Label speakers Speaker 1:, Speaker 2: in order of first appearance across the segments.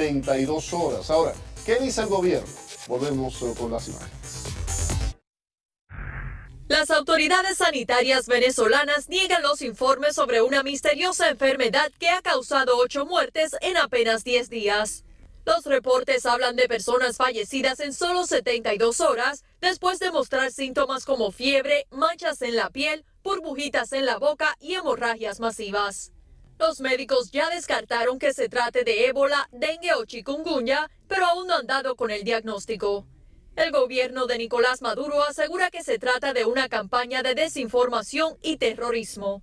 Speaker 1: 72 horas. Ahora, ¿qué dice el gobierno? Volvemos eh, con las imágenes.
Speaker 2: Las autoridades sanitarias venezolanas niegan los informes sobre una misteriosa enfermedad que ha causado ocho muertes en apenas 10 días. Los reportes hablan de personas fallecidas en solo 72 horas después de mostrar síntomas como fiebre, manchas en la piel, burbujitas en la boca y hemorragias masivas. Los médicos ya descartaron que se trate de ébola, dengue o chikungunya, pero aún no han dado con el diagnóstico. El gobierno de Nicolás Maduro asegura que se trata de una campaña de desinformación y terrorismo.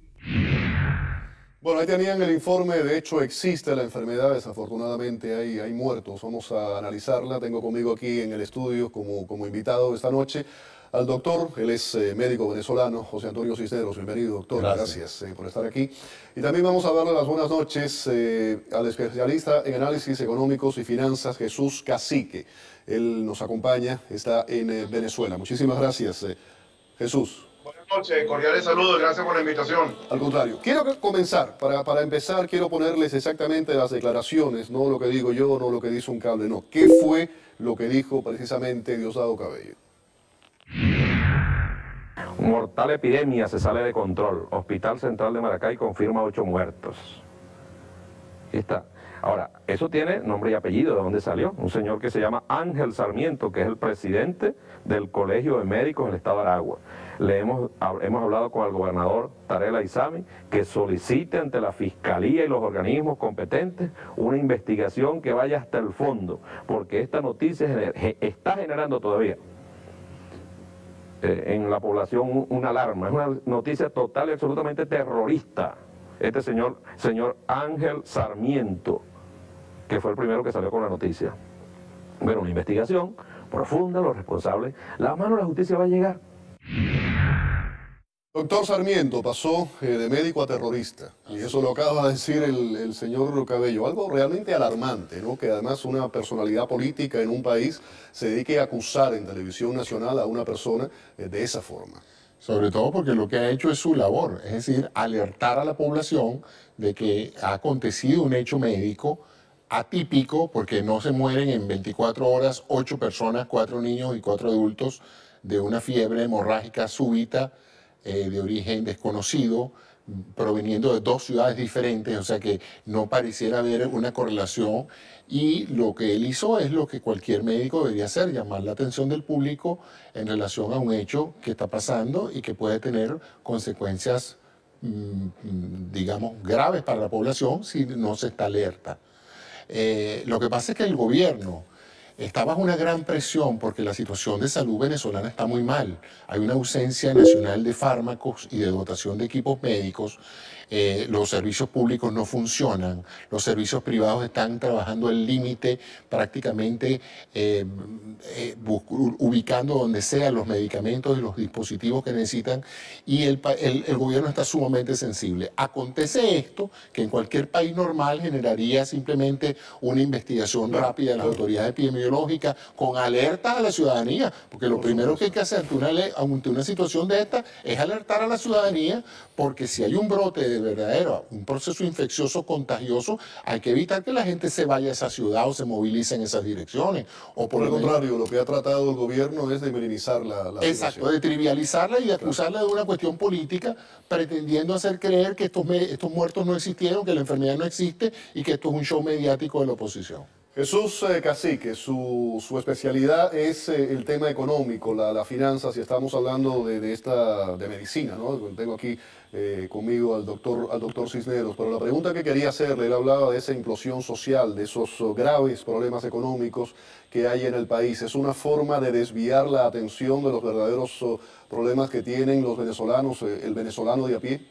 Speaker 1: Bueno, ahí tenían el informe, de hecho existe la enfermedad, desafortunadamente hay, hay muertos, vamos a analizarla. Tengo conmigo aquí en el estudio como, como invitado esta noche al doctor, él es eh, médico venezolano, José Antonio Cisneros. Bienvenido, doctor. Gracias, eh, por estar aquí. Y también vamos a darle las buenas noches eh, al especialista en análisis económicos y finanzas, Jesús Cacique. Él nos acompaña, está en Venezuela. Muchísimas gracias, Jesús.
Speaker 3: Buenas noches, cordiales saludos, gracias por la invitación.
Speaker 1: Al contrario, quiero comenzar, para, para empezar quiero ponerles exactamente las declaraciones, no lo que digo yo, no lo que dice un cable, no. ¿Qué fue lo que dijo precisamente Diosdado Cabello?
Speaker 4: Mortal epidemia se sale de control. Hospital Central de Maracay confirma ocho muertos. Ahí está. Ahora, eso tiene nombre y apellido, ¿de dónde salió? Un señor que se llama Ángel Sarmiento, que es el presidente del Colegio de Médicos del Estado de Aragua. Le hemos, hemos hablado con el gobernador Tarela Isami que solicite ante la Fiscalía y los organismos competentes una investigación que vaya hasta el fondo, porque esta noticia está generando todavía eh, en la población una alarma, es una noticia total y absolutamente terrorista. Este señor, señor Ángel Sarmiento, que fue el primero que salió con la noticia. Bueno, una investigación profunda, los responsables, la mano de la justicia va a llegar.
Speaker 1: Doctor Sarmiento pasó eh, de médico a terrorista, y eso lo acaba de decir el, señor Cabello, algo realmente alarmante, ¿no? que además una personalidad política en un país se dedique a acusar en televisión nacional a una persona eh, de esa forma.
Speaker 5: Sobre todo porque lo que ha hecho es su labor, es decir, alertar a la población de que ha acontecido un hecho médico atípico, porque no se mueren en 24 horas ocho personas, cuatro niños y cuatro adultos, de una fiebre hemorrágica súbita eh, de origen desconocido, proveniendo de dos ciudades diferentes, o sea que no pareciera haber una correlación. Y lo que él hizo es lo que cualquier médico debería hacer, llamar la atención del público en relación a un hecho que está pasando y que puede tener consecuencias, mm, digamos, graves para la población si no se está alerta. Eh, lo que pasa es que el gobierno está bajo una gran presión porque la situación de salud venezolana está muy mal. Hay una ausencia nacional de fármacos y de dotación de equipos médicos eh, los servicios públicos no funcionan, los servicios privados están trabajando al límite prácticamente eh, eh, ubicando donde sea los medicamentos y los dispositivos que necesitan y el, gobierno está sumamente sensible. Acontece esto que en cualquier país normal generaría simplemente una investigación rápida de las autoridades epidemiológicas con alerta a la ciudadanía, porque lo primero que hay que hacer ante una, ante una situación de esta es alertar a la ciudadanía porque si hay un brote de verdadero, un proceso infeccioso contagioso, hay que evitar que la gente se vaya a esa ciudad o se movilice en esas direcciones. O
Speaker 1: por, lo contrario, lo que ha tratado el gobierno es de minimizar la, la
Speaker 5: Exacto, de trivializarla y de acusarla de una cuestión política, pretendiendo hacer creer que estos, estos muertos no existieron, que la enfermedad no existe y que esto es un show mediático de la oposición.
Speaker 1: Jesús eh, Cacique, su, su, especialidad es eh, el tema económico, la, la finanza, si estamos hablando de, esta, de medicina, ¿no? Tengo aquí eh, conmigo al doctor, al doctor Cisneros, pero la pregunta que quería hacerle, él hablaba de esa implosión social, de esos oh, graves problemas económicos que hay en el país. ¿Es una forma de desviar la atención de los verdaderos oh, problemas que tienen los venezolanos, el venezolano de a pie?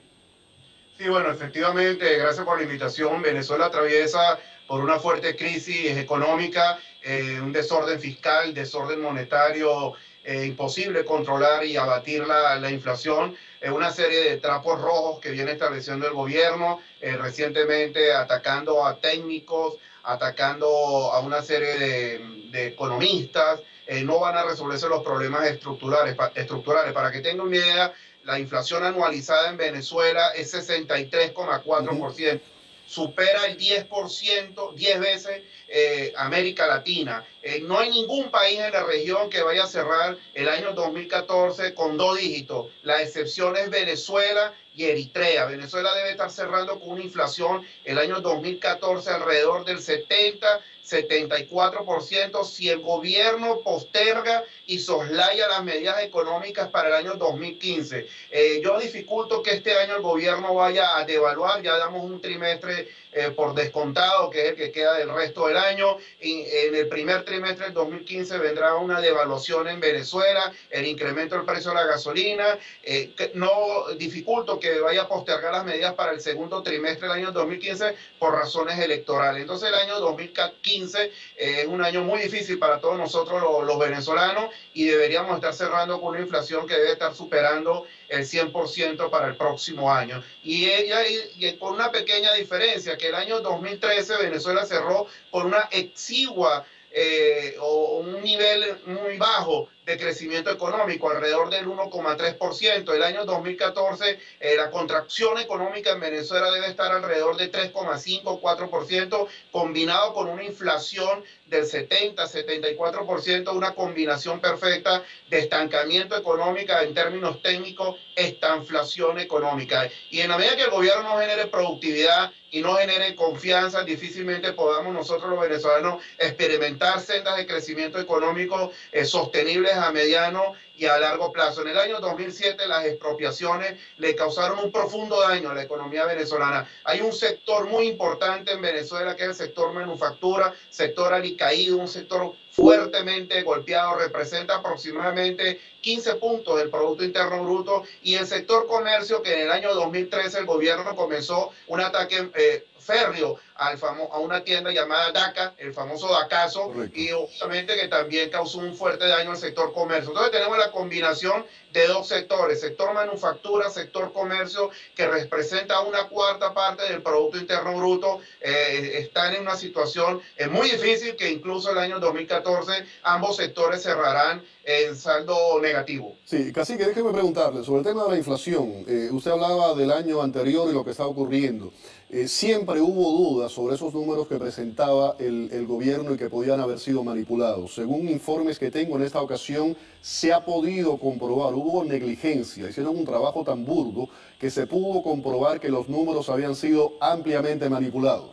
Speaker 3: Sí, bueno, efectivamente, gracias por la invitación. Venezuela atraviesa por una fuerte crisis económica, eh, un desorden fiscal, desorden monetario, eh, imposible controlar y abatir la, la inflación, eh, una serie de trapos rojos que viene estableciendo el gobierno, recientemente atacando a técnicos, atacando a una serie de, de economistas, no van a resolverse los problemas estructurales. estructurales. Para que tengan una idea, la inflación anualizada en Venezuela es 63,4% supera el 10%, 10 veces eh, América Latina. Eh, no hay ningún país en la región que vaya a cerrar el año 2014 con dos dígitos. La excepción es Venezuela y Eritrea. Venezuela debe estar cerrando con una inflación el año 2014 alrededor del 70 74% si el gobierno posterga y soslaya las medidas económicas para el año 2015. Eh, yo dificulto que este año el gobierno vaya a devaluar, ya damos un trimestre eh, por descontado, que es el que queda del resto del año. Y en el primer trimestre del 2015 vendrá una devaluación en Venezuela, el incremento del precio de la gasolina. Eh, no dificulto que vaya a postergar las medidas para el segundo trimestre del año 2015 por razones electorales. Entonces el año 2015 eh, es un año muy difícil para todos nosotros los, venezolanos y deberíamos estar cerrando con una inflación que debe estar superando el 100% para el próximo año. Y, ella, y con una pequeña diferencia, que el año 2013 Venezuela cerró con una exigua eh, o un nivel muy bajo de crecimiento económico, alrededor del 1,3%. El año 2014, eh, la contracción económica en Venezuela debe estar alrededor de 3,5, 4%, combinado con una inflación del 70, 74%, una combinación perfecta de estancamiento económico en términos técnicos, estanflación económica. Y en la medida que el gobierno no genere productividad y no genere confianza, difícilmente podamos nosotros los venezolanos experimentar sendas de crecimiento económico eh, sostenibles a mediano y a largo plazo. En el año 2007 las expropiaciones le causaron un profundo daño a la economía venezolana. Hay un sector muy importante en Venezuela que es el sector manufactura, sector alicaído, un sector fuertemente golpeado, representa aproximadamente 15 puntos del Producto Interno Bruto y el sector comercio que en el año 2013 el gobierno comenzó un ataque eh, férreo al a una tienda llamada DACA, el famoso DACASO, y obviamente que también causó un fuerte daño al sector comercio. Entonces tenemos la combinación de dos sectores, sector manufactura, sector comercio, que representa una cuarta parte del Producto Interno Bruto, eh, están en una situación es muy difícil que incluso el año 2014 ambos sectores cerrarán en saldo negativo.
Speaker 1: Sí, casi que déjeme preguntarle sobre el tema de la inflación. Eh, usted hablaba del año anterior y lo que está ocurriendo. Eh, siempre hubo dudas sobre esos números que presentaba el, el, gobierno y que podían haber sido manipulados. Según informes que tengo en esta ocasión, se ha podido comprobar, hubo negligencia, hicieron un trabajo tan burdo que se pudo comprobar que los números habían sido ampliamente manipulados.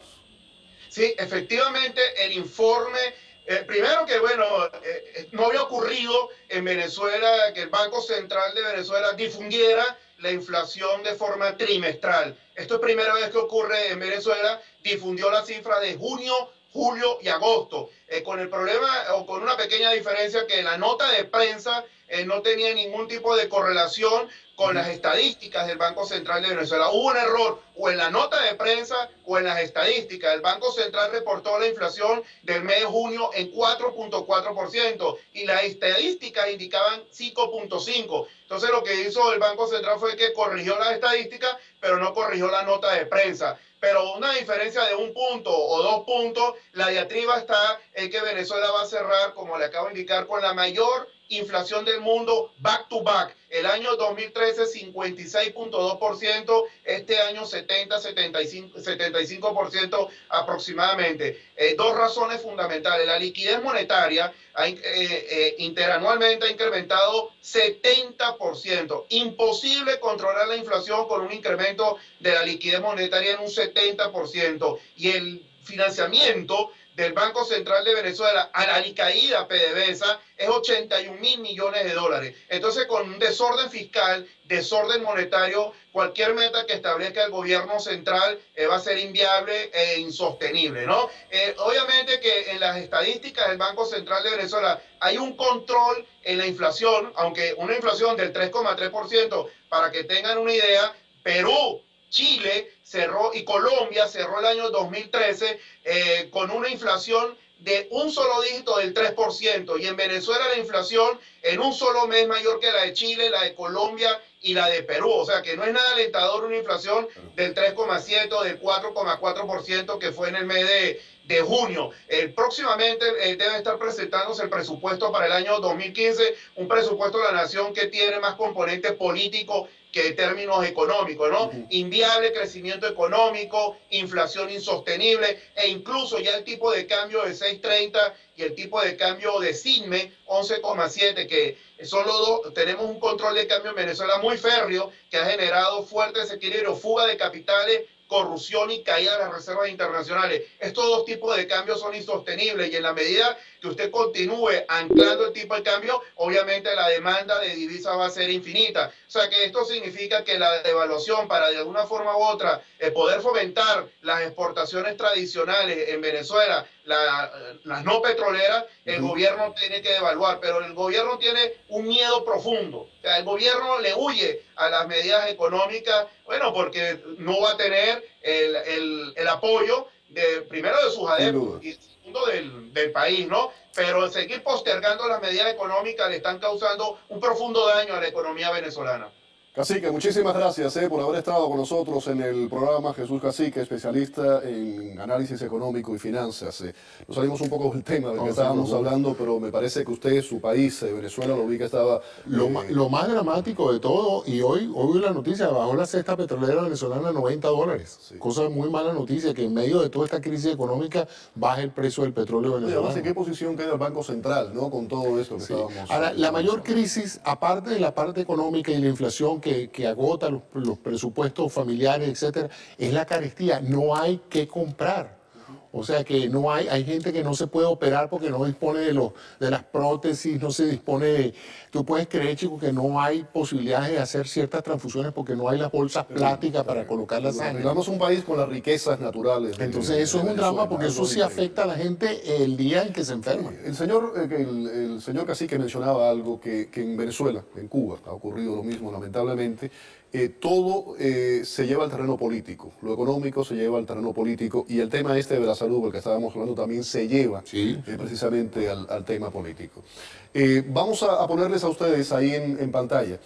Speaker 3: Sí, efectivamente, el informe eh, primero que, bueno, eh, no había ocurrido en Venezuela que el Banco Central de Venezuela difundiera la inflación de forma trimestral. Esto es primera vez que ocurre en Venezuela. Difundió la cifra de junio, julio y agosto, eh, con el problema o con una pequeña diferencia que la nota de prensa eh, no tenía ningún tipo de correlación con las estadísticas del Banco Central de Venezuela. Hubo un error o en la nota de prensa o en las estadísticas. El Banco Central reportó la inflación del mes de junio en 4.4% y las estadísticas indicaban 5.5%. Entonces lo que hizo el Banco Central fue que corrigió las estadísticas, pero no corrigió la nota de prensa. Pero una diferencia de un punto o dos puntos, la diatriba está en que Venezuela va a cerrar, como le acabo de indicar, con la mayor inflación del mundo back to back. El año 2013 56.2%, este año 70, 75, 75% aproximadamente. Eh, dos razones fundamentales. La liquidez monetaria eh, eh, interanualmente ha incrementado 70%. Imposible controlar la inflación con un incremento de la liquidez monetaria en un 70%. Y el financiamiento del Banco Central de Venezuela a la alicaída PDVSA es 81 mil millones de dólares. Entonces, con un desorden fiscal, desorden monetario, cualquier meta que establezca el gobierno central eh, va a ser inviable e insostenible, ¿no? Eh, obviamente que en las estadísticas del Banco Central de Venezuela hay un control en la inflación, aunque una inflación del 3,3%, para que tengan una idea, Perú Chile cerró y Colombia cerró el año 2013 eh, con una inflación de un solo dígito del 3%. Y en Venezuela la inflación en un solo mes mayor que la de Chile, la de Colombia y la de Perú. O sea que no es nada alentador una inflación del 3,7 o del 4,4% que fue en el mes de, de junio. Eh, próximamente eh, debe estar presentándose el presupuesto para el año 2015, un presupuesto de la nación que tiene más componente político que términos económicos, ¿no? Inviable crecimiento económico, inflación insostenible e incluso ya el tipo de cambio de 6.30 y el tipo de cambio de CINME 11,7 que solo dos, tenemos un control de cambio en Venezuela muy férreo que ha generado fuerte desequilibrio, fuga de capitales corrupción y caída de las reservas internacionales. Estos dos tipos de cambios son insostenibles y en la medida que usted continúe anclando el tipo de cambio, obviamente la demanda de divisas va a ser infinita. O sea que esto significa que la devaluación para de alguna forma u otra eh, poder fomentar las exportaciones tradicionales en Venezuela, las no petroleras, el gobierno tiene que devaluar, pero el gobierno tiene un miedo profundo. O sea, el gobierno le huye a las medidas económicas, bueno, porque no va a tener el, el, el apoyo de, primero de sus adeptos y segundo del, del país, ¿no? Pero seguir postergando las medidas económicas le están causando un profundo daño a la economía venezolana.
Speaker 1: Cacique, muchísimas gracias eh, por haber estado con nosotros en el programa Jesús Cacique, especialista en análisis económico y finanzas. Eh, nos salimos un poco del tema del que estábamos hablando, pero me parece que usted, su país, eh, Venezuela, lo vi que estaba...
Speaker 5: Lo, lo, más dramático de todo, y hoy, hoy la noticia, bajó la cesta petrolera venezolana a 90 dólares. Cosa muy mala noticia, que en medio de toda esta crisis económica baje el precio del petróleo venezolano.
Speaker 1: Además, ¿en qué posición queda el Banco Central no con todo esto que estábamos...
Speaker 5: Ahora, la mayor crisis, aparte de la parte económica y la inflación, que, agota los, presupuestos familiares, etcétera, es la carestía. No hay que comprar. O sea que no hay, hay gente que no se puede operar porque no dispone de, los, de las prótesis, no se dispone de... Tú puedes creer, chico, que no hay posibilidades de hacer ciertas transfusiones porque no hay las bolsas plásticas para colocar la sangre.
Speaker 1: Estamos un país con las riquezas naturales.
Speaker 5: Entonces eso es un drama porque eso sí afecta a la gente el día en que se enferma.
Speaker 1: El señor, eh, el, el señor Cacique mencionaba algo que, que en Venezuela, en Cuba, ha ocurrido lo mismo lamentablemente, eh, todo eh, se lleva al terreno político, lo económico se lleva al terreno político y el tema este de la salud, del que estábamos hablando, también se lleva eh, precisamente al, tema político. vamos a, ponerles a ustedes ahí en, pantalla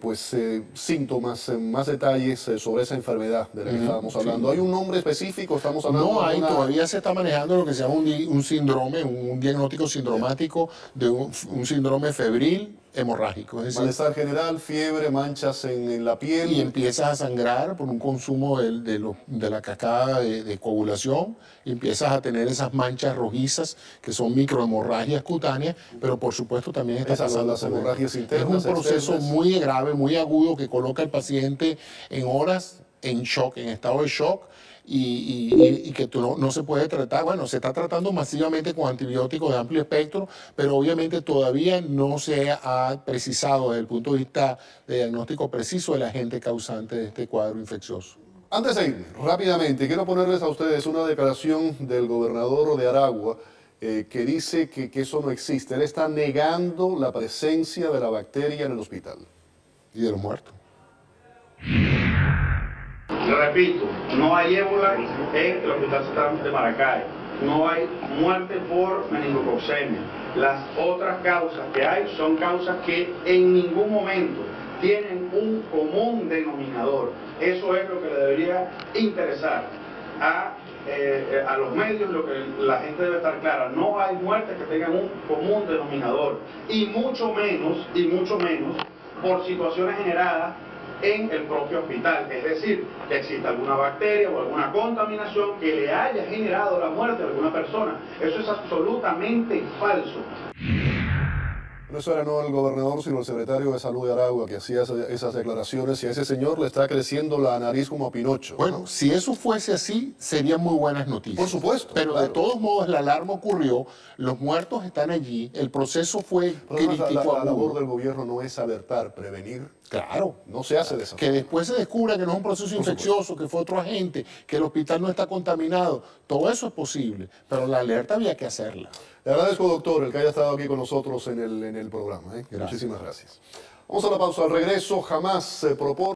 Speaker 1: pues síntomas, más detalles sobre esa enfermedad de la que estábamos hablando. ¿Hay un nombre específico? Estamos hablando
Speaker 5: no hay, todavía se está manejando lo que se llama un, síndrome, un, diagnóstico sindromático de un síndrome febril hemorrágico.
Speaker 1: Es decir, Malestar general, fiebre, manchas en, la piel.
Speaker 5: Y empiezas a sangrar por un consumo de, de, la cascada de, coagulación y empiezas a tener esas manchas rojizas que son microhemorragias cutáneas, pero por supuesto también está
Speaker 1: pasando las hemorragias internas.
Speaker 5: Es un proceso muy grave, muy agudo que coloca al paciente en horas en shock, en estado de shock y, que no, no, se puede tratar. Bueno, se está tratando masivamente con antibióticos de amplio espectro, pero obviamente todavía no se ha precisado desde el punto de vista de diagnóstico preciso el agente causante de este cuadro infeccioso.
Speaker 1: Antes de ir, rápidamente, quiero ponerles a ustedes una declaración del gobernador de Aragua eh, que dice que, que eso no existe. Él está negando la presencia de la bacteria en el hospital.
Speaker 5: Y de los muertos.
Speaker 6: Repito, no hay ébola en el Hospital de Maracay. No hay muerte por meningococcemia. Las otras causas que hay son causas que en ningún momento tienen un común denominador. Eso es lo que le debería interesar a, eh, a los medios, lo que la gente debe estar clara. No hay muertes que tengan un común denominador. Y mucho menos, y mucho menos, por situaciones generadas en el propio hospital, es decir, que exista alguna bacteria o alguna contaminación que le haya generado la muerte de alguna persona. Eso es absolutamente falso.
Speaker 1: No eso era no el gobernador, sino el secretario de Salud de Aragua que hacía esas declaraciones y a ese señor le está creciendo la nariz como a Pinocho.
Speaker 5: Bueno, si eso fuese así, serían muy buenas noticias.
Speaker 1: Por supuesto.
Speaker 5: Pero de todos modos, la alarma ocurrió, los muertos están allí, el proceso fue crítico.
Speaker 1: La, la, labor del gobierno no es alertar, prevenir.
Speaker 5: Claro.
Speaker 1: No se hace de esa
Speaker 5: Que después se descubra que no es un proceso infeccioso, que fue otro agente, que el hospital no está contaminado. Todo eso es posible, pero la alerta había que hacerla.
Speaker 1: Le agradezco, doctor, el que haya estado aquí con nosotros en el, en el programa. ¿eh? Muchísimas gracias. Vamos a la pausa. Al regreso, jamás se propone.